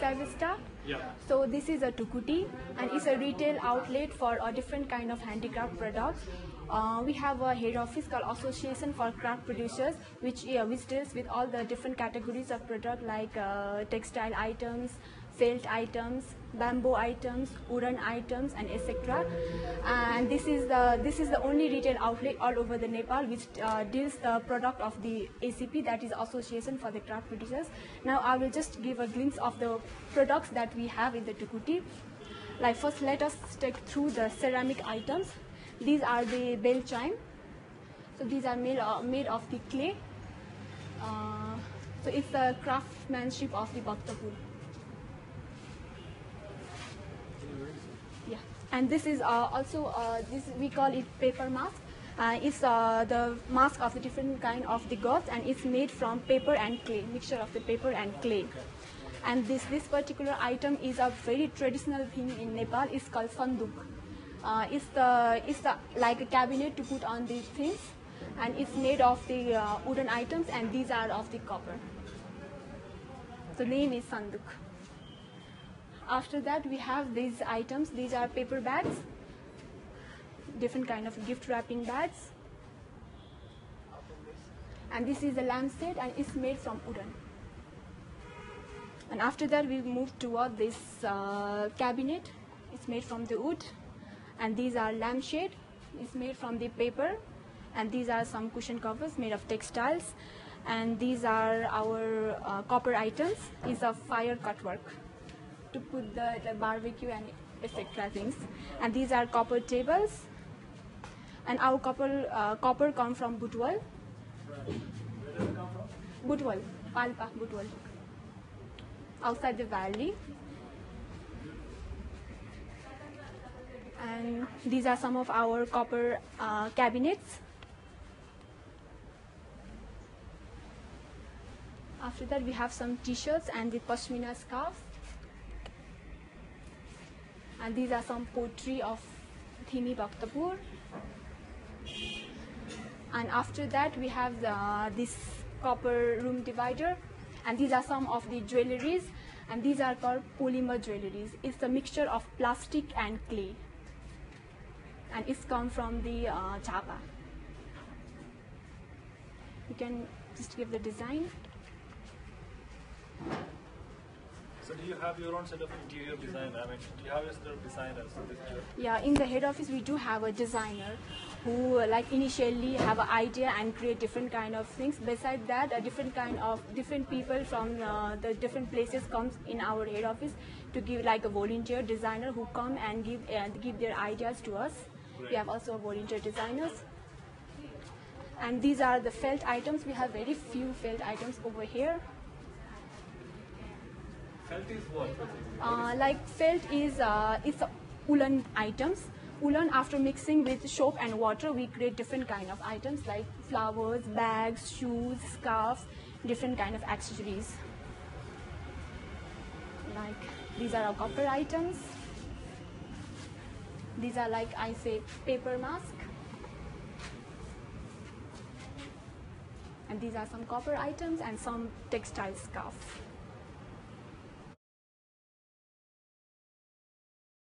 Savista. Yeah. So this is a Dhukuti and it's a retail outlet for a different kind of handicraft products. Uh, we have a head office called Association for Craft Producers, which yeah, which deals with all the different categories of product like uh, textile items, felt items, bamboo items, wooden items, and etc. And this is the this is the only retail outlet all over the Nepal which uh, deals the product of the ACP, that is Association for the Craft Producers. Now I will just give a glimpse of the products that we have in the Dhukuti. Like first, let us take through the ceramic items. These are the bell chime. So these are made, uh, made of the clay. Uh, so it's the craftsmanship of the Bhaktapur. Yeah, and this is uh, also uh, this we call it paper mask. Uh, it's uh, the mask of the different kind of the gods, and it's made from paper and clay, mixture of the paper and clay. And this this particular item is a very traditional thing in Nepal. It's called sanduk. Uh, it's the it's the like a cabinet to put on these things, and it's made of the uh, wooden items, and these are of the copper. The name is sanduk. After that, we have these items. These are paper bags, different kind of gift wrapping bags. And this is a lampshade and it's made from wooden. And after that, we move toward this uh, cabinet. It's made from the wood. And these are lampshade. It's made from the paper. And these are some cushion covers made of textiles. And these are our uh, copper items. It's a fire cut work to put the, the barbecue and etc. things. And these are copper tables. And our copper uh, copper come from Butwal. Butwal, Palpa, Butwal. Outside the valley. And these are some of our copper uh, cabinets. After that, we have some t-shirts and the pashmina scarf and these are some pottery of Thimi Bhaktapur. And after that, we have the, this copper room divider, and these are some of the jewelries, and these are called polymer jewelries. It's a mixture of plastic and clay, and it's come from the uh, Java. You can just give the design. So do you have your own set of interior design? I mean, do you have a set of designers? So this is- Yeah, in the head office we do have a designer who uh, like initially have an idea and create different kind of things. Besides that, a different kind of different people from uh, the different places comes in our head office to give like a volunteer designer who come and give and give their ideas to us. We have also volunteer designers. And these are the felt items. We have very few felt items over here. Felt is what? Uh, like felt is uh, it's woolen items. Woolen after mixing with soap and water, we create different kind of items like flowers, bags, shoes, scarves, different kind of accessories. Like these are our copper items. These are like I say paper mask. And these are some copper items and some textile scarf.